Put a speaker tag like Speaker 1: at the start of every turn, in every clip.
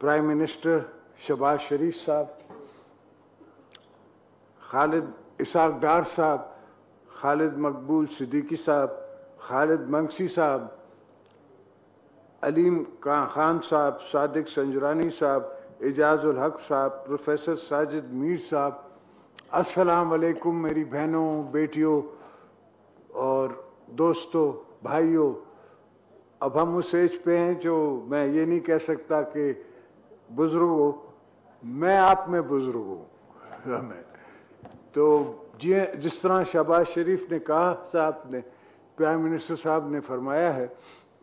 Speaker 1: Prime minister Shahbaz शरीफ साहब, Khalid Isaac डार साहब, खालिद मकबूल सिद्दीकी साहब, खालिद मंगसी साहब, अलीम खान साहब, सादिक संजरानी साहब, एजाजुल हक साहब, प्रोफेसर साजिद मीर साहब अस्सलाम वालेकुम मेरी बहनों, बेटियों और दोस्तों, भाइयों। अब हम उस एज पे हैं जो मैं ये नहीं कह सकता कि बुज़ुर्ग हो। मैं आप में बुज़ुर्ग हूँ। तो जी, जिस तरह शहबाज शरीफ ने कहा साहब ने प्राइम मिनिस्टर साहब ने फरमाया है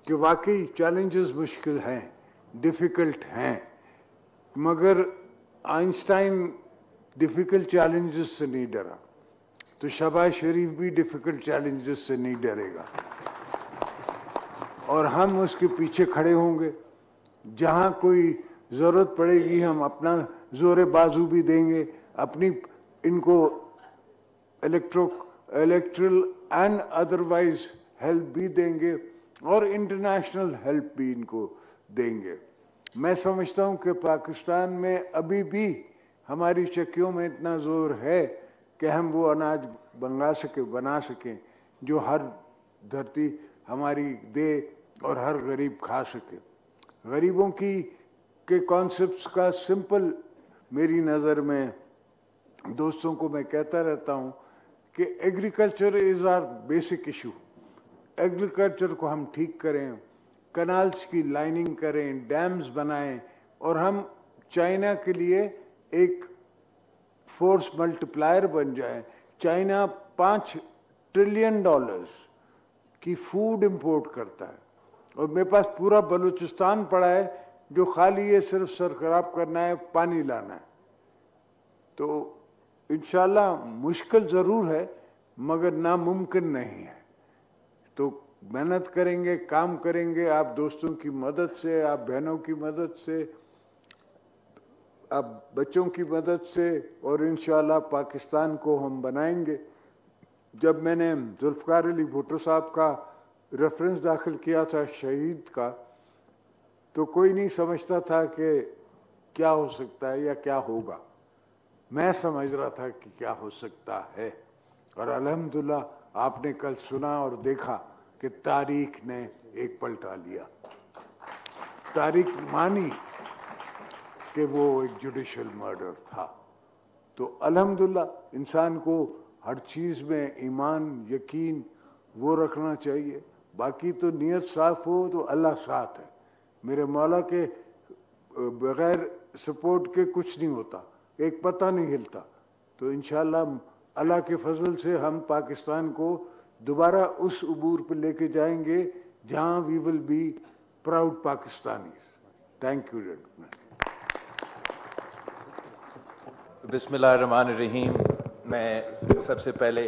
Speaker 1: कि वाकई चैलेंजेस मुश्किल हैं डिफ़िकल्ट हैं। मगर आइंस्टाइन डिफ़िकल्ट चैलेंजेस से नहीं डरा। तो शहबाज शरीफ भी डिफ़िकल्ट चैलेंजेस से नहीं डरेगा। और हम उसके पीछे खड़े होंगे। जहाँ कोई ज़रूरत पड़ेगी, हम अपना ज़ोर बाजू भी देंगे, अपनी इनको electro electoral and otherwise help भी देंगे और इंटरनेशनल हेल्प भी इनको देंगे। मैं समझता हूँ कि पाकिस्तान में अभी भी हमारी चक्कियों में इतना ज़ोर है कि हम वो अनाज बंगा सके, बना सकें, जो हर धरती हमारी दे और हर गरीब खा सके। गरीबों की के कॉन्सेप्ट्स का सिंपल मेरी नज़र में दोस्तों को मैं कहता रहता हूँ कि agriculture is our basic issue agriculture को हम ठीक करें कनाल्स की लाइनिंग करें डैम्स बनाएँ, और हम चाइना के लिए एक फोर्स मल्टीप्लायर बन जाए। चाइना पाँच ट्रिलियन डॉलर्स की फ़ूड इंपोर्ट करता है। और मेरे पास पूरा बलूचिस्तान पड़ा है जो खाली है, सिर्फ़ सर खराब करना है, पानी लाना है। तो इनशाला मुश्किल ज़रूर है, मगर नामुमकिन नहीं है। तो मेहनत करेंगे, काम करेंगे, आप दोस्तों की मदद से, आप बहनों की मदद से, आप बच्चों की मदद से, और इन पाकिस्तान को हम बनाएँगे। जब मैंने जुल्फ़ार अली भुट्टो साहब का रेफरेंस दाखिल किया था, शहीद का तो कोई नहीं समझता था कि क्या हो सकता है या क्या होगा। मैं समझ रहा था कि क्या हो सकता है। और अल्हम्दुलिल्लाह आपने कल सुना और देखा कि तारीख ने एक पलटा लिया। तारीख मानी कि वो एक जुडिशल मर्डर था। तो अल्हम्दुलिल्लाह इंसान को हर चीज़ में ईमान, यकीन, वो रखना चाहिए। बाकी तो नीयत साफ़ हो तो अल्लाह साथ है। मेरे मौला के बगैर सपोर्ट के कुछ नहीं होता, एक पता नहीं हिलता। तो इन अल्लाह के फजल से हम पाकिस्तान को दोबारा उस अबूर पर लेके जाएँगे, जहाँ we will be proud Pakistani thank you
Speaker 2: बिस्मिल्लाह रहीम मैं सबसे पहले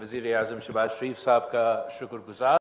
Speaker 2: वज़ी अजम शबाज शरीफ साहब का शुक्रगुजार